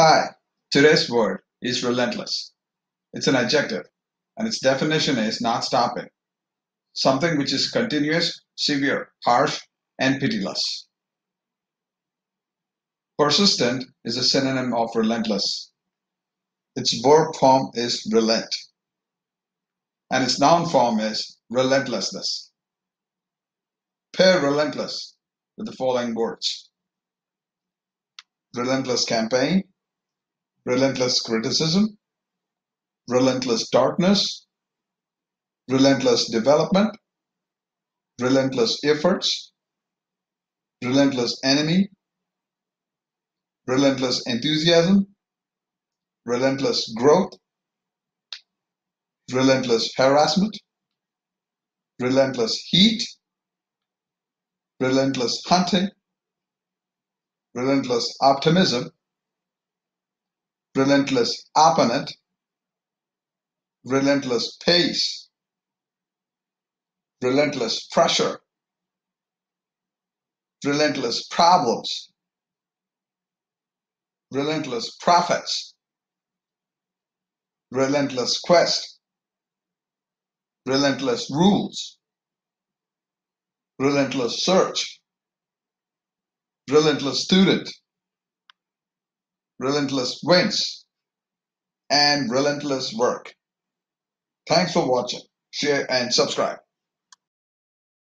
Hi, today's word is relentless. It's an adjective, and its definition is not stopping. Something which is continuous, severe, harsh, and pitiless. Persistent is a synonym of relentless. Its verb form is relent, and its noun form is relentlessness. Pair relentless with the following words relentless campaign, relentless criticism, relentless darkness, relentless development, relentless efforts, relentless enemy, relentless enthusiasm, relentless growth, relentless harassment, relentless heat, relentless hunting, relentless optimism, relentless opponent, relentless pace, relentless pressure, relentless problems, relentless profits, relentless quest, relentless rules, relentless search, relentless student, relentless wins, and relentless work. Thanks for watching, share and subscribe.